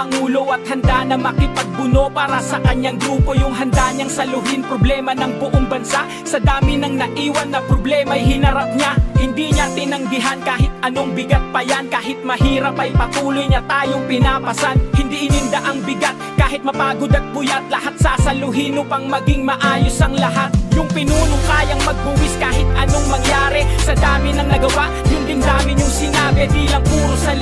pangulo at handa na makipagbuno para sa kanyang grupo. Yung handa niyang saluhin problema ng buong bansa. Sa dami ng naiwan na problema ay hinarap niya. Hindi niya tinanggihan kahit anong bigat pa yan. Kahit mahirap ay patuloy niya tayong pinapasan. Hindi ininda ang bigat kahit mapagod at puyat. Lahat sasaluhin upang maging maayos ang lahat. Yung pinunong kayang magbuwis kahit anong mangyari. Sa dami ng nagawa, yung ding dami niyong sinabi. Di lang puro salita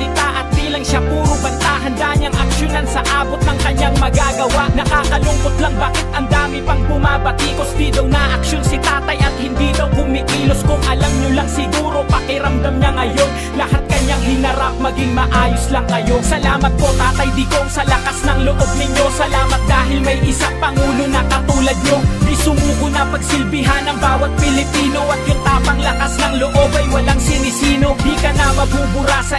magagawa? Nakakalungkot lang bakit ang dami pang bumabatikos Di daw na aksyon si tatay at hindi daw kumikilos. Kung alam niyo lang siguro pakiramdam niya ngayon. Lahat kanyang hinarap maging maayos lang kayo Salamat po tatay Digong sa lakas ng loob ninyo. Salamat dahil may isang pangulo na katulad nyo. Di sumuko na pagsilbihan ng bawat Pilipino. At yung tapang lakas ng loob ay walang sinisino. Di ka na mabubura sa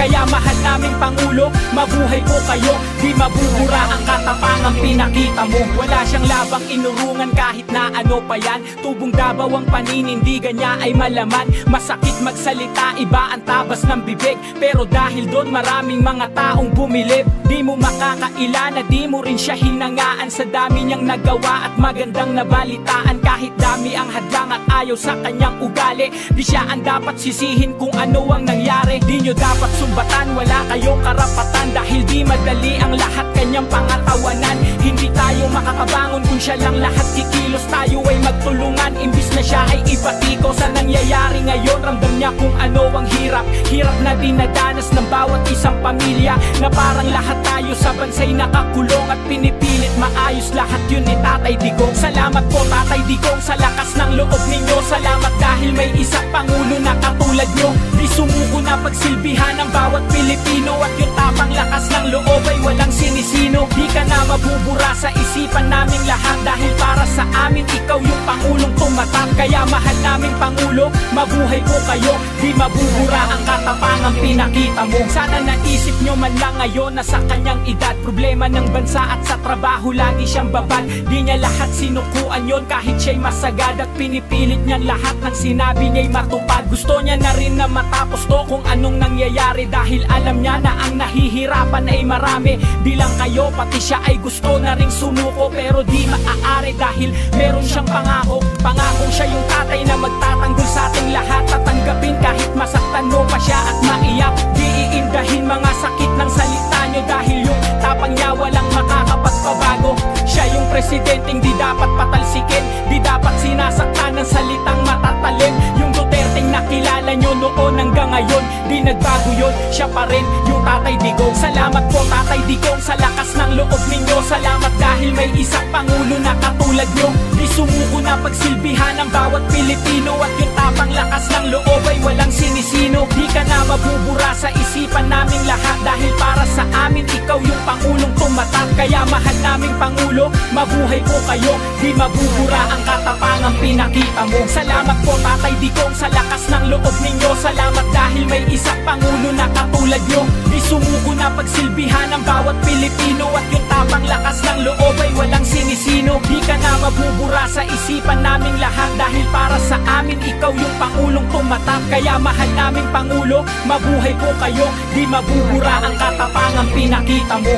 Kaya mahal naming pangulo, mabuhay po kayo. Di mabubura ang katapangang pinakita mo. Wala siyang labang inurungan kahit na ano pa yan. Tubong dabaw ang paninindigan niya ay malaman. Masakit magsalita, iba ang tabas ng bibig. Pero dahil doon maraming mga taong bumilib Di mo makakaila na di mo rin siya hinangaan. Sa dami niyang nagawa at magandang nabalitaan Kahit dami ang hadlang at ayaw sa kanyang ugali Di siya ang dapat sisihin kung ano ang nangyari. Di nyo dapat sumbatan, wala kayong karapatan. Dahil di madali ang lahat kanyang pangatawanan. Hindi tayo makakabangon kung siya lang lahat kikilos. Tayo ay magtulungan, imbis na siya ay ipatiko Sa nangyayari ngayon, ramdam niya kung ano ang hirap. Hirap na dinadanas ng bawat isang pamilya Na parang lahat tayo sa bansay nakakulong At pinipilit maayos lahat yun ni Tatay Digong. Salamat po Tatay Digong sa lakas ng loob ninyo. Salamat dahil may isang pangulo na katulad nyo. Di sumuko na pagsilbihan ng bawat Pilipino At yung tapang lakas ng loob ay walang sinisino. Di ka na mabubura sa isipan naming lahat Dahil para sa amin ikaw yung pangulong tumatak Kaya mahal naming pangulo, mabuhay po kayo. Di mabubura ang katapangang pinakita mo. Sana naisip nyo man lang ngayon na sa kanyang edad Problema ng bansa at sa trabaho lagi siyang babad. Di niya lahat sinukuan yon kahit siya'y masagad At pinipilit niyan lahat ng sinabi niya'y matupad. Gusto niya na rin na matapos to kung anong nangyayari Dahil alam niya na ang nahihirapan ay marami. Di lang kayo pati siya ay gusto na ring sumuko Pero di maaari dahil meron siyang pangako. Pangakong siya yung tatay na magtatanggol sa ating lahat. Tatanggapin kahit masaktan mo pa siya at maiyak. Di iindahin mga sakit ng salita nyo Dahil yung tapang niya walang makakapagpabago. Siya yung presidenteng di dapat patalsikin. Di dapat sinasaktan ng salitang matatalim. Yung Duterte nakilala nyo noon hanggang ngayon Di nagbago yun, siya pa rin yung Tatay Digong. Salamat po Tatay Digong sa lakas ng loob ninyo. Salamat dahil may isang pangulo na katulad nyo. Di sumuko na pagsilbihan ng bawat Pilipino At yung tapang lakas ng loob ay walang sinisino. Di ka na mabubura sa isipan naming lahat Dahil para sa amin ikaw yung pangulong tumatak Kaya mahal naming pangulo, mabuhay po kayo. Di mabubura ang katapangang pinakita mo. Salamat po Tatay Digong sa lakas ng loob ninyo. Salamat dahil may isang pangulo na katulad nyo. Di sumuko na pagsilbihan ng bawat Pilipino. At yung tapang lakas ng loob ay walang sinisino. Di ka na mabubura sa isipan naming lahat Dahil para sa amin ikaw yung pangulong tumatak Kaya mahal naming pangulo, mabuhay po kayo Di mabubura ang katapangang pinakita mo